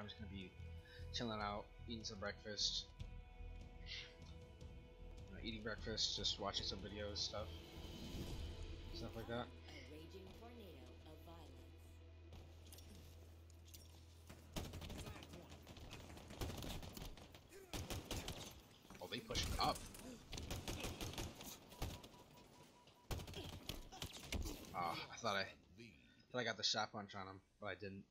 I'm just gonna be chilling out, eating some breakfast. You know, eating breakfast, just watching some videos, stuff, stuff like that. A raging tornado of violence. Oh, they pushing up. Ah, I thought I thought I got the shot punch on him, but I didn't.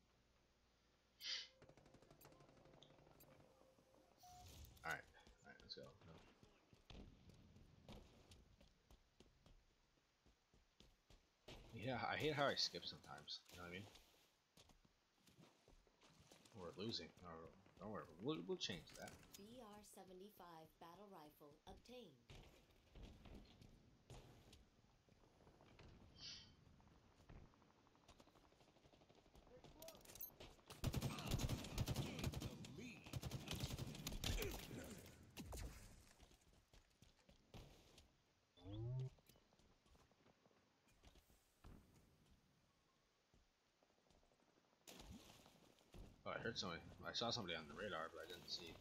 Alright, alright, let's go. Yeah, I hate how I skip sometimes. You know what I mean? We're losing. No, don't worry, we'll, we'll change that. BR-75 battle rifle obtained. I heard somebody. I saw somebody on the radar, but I didn't see.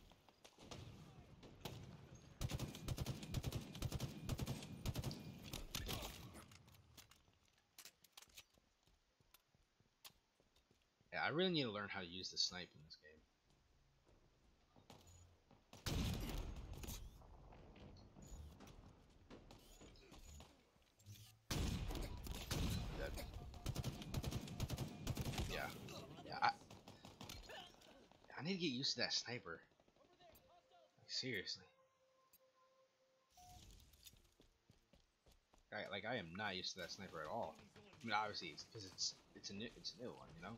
Yeah, I really need to learn how to use the snipe in this game. Dead. Yeah. Yeah, I, I need to get used to that sniper. Like, seriously. I, like I am not used to that sniper at all. I mean, obviously, it's because it's it's a new it's a new one, you know.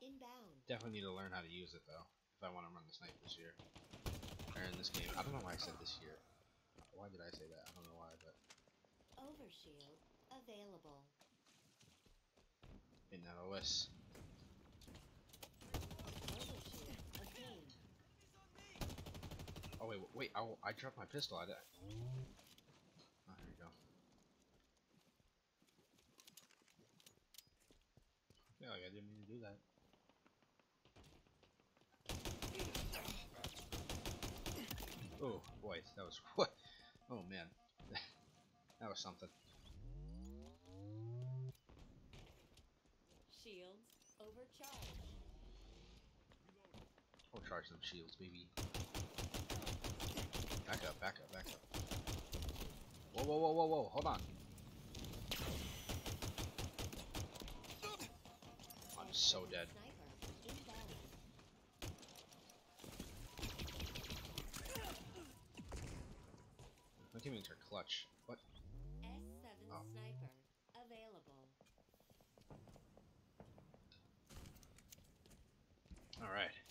Inbound. Definitely need to learn how to use it though, if I want to run the snipe this year or in this game. I don't know why I said this year. Why did I say that? I don't know why, but Overshield available. in that Oh wait, wait! I, I dropped my pistol. I did. Oh, here you go. Yeah, like I didn't mean to do that. Oh boy, that was what? Oh man, that was something. Shields overcharged. I'll them shields, baby. Back up, back up, back up. Whoa, whoa, whoa, whoa, whoa! Hold on. I'm so dead. My teammates are clutch. What? S7 Oh. sniper available. All right.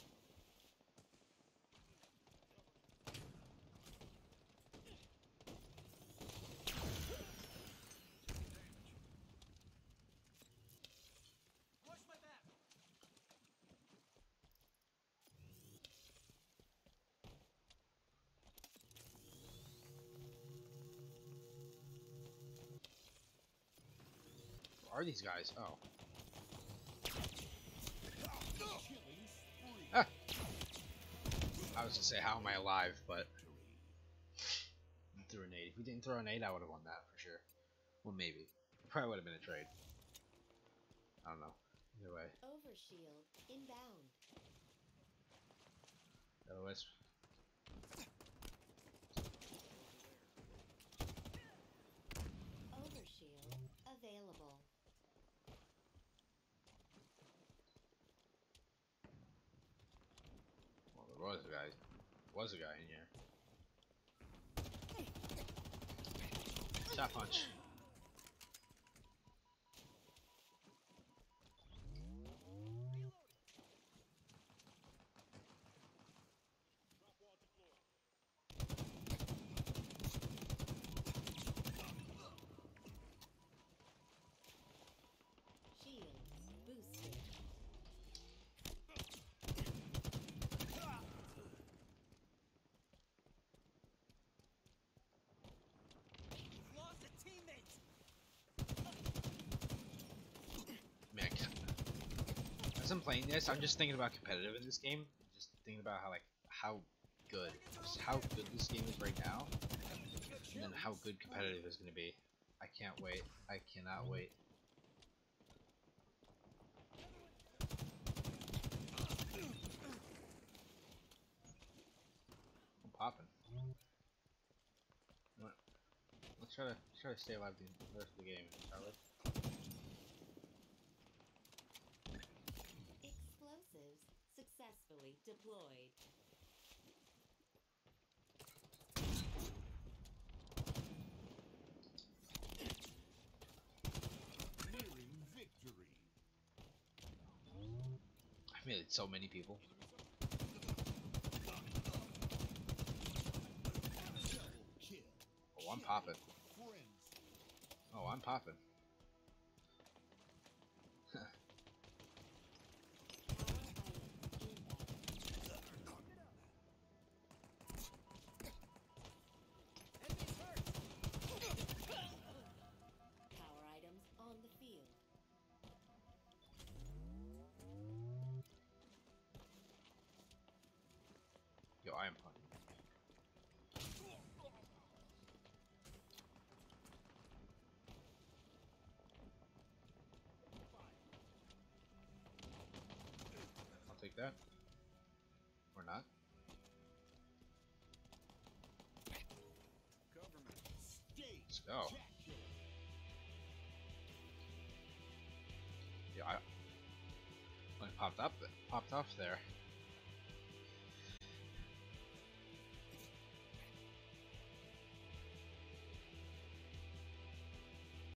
Are these guys? Oh. Ah. I was gonna say, how am I alive? But threw a nade. If we didn't throw a nade, I would have won that for sure. Well, maybe. Probably would have been a trade. I don't know. Either way, Overshield inbound. otherwise, Overshield available. well, there was a guy. Was a guy in here. Shot punch. Shields boosted. Lost a teammate. As I'm playing this, I'm just thinking about competitive in this game. Just thinking about how like how good, just how good this game is right now, and then how good competitive is going to be. I can't wait. I cannot wait. I'm popping. Let's try to try to stay alive the rest of the game, Charlie. Explosives successfully deployed. Nearing victory. I made it so many people. Oh, I'm popping. Oh, I'm popping. I am popping. I'll take that. Or not. Let's go. Yeah, I, it popped up, popped off there.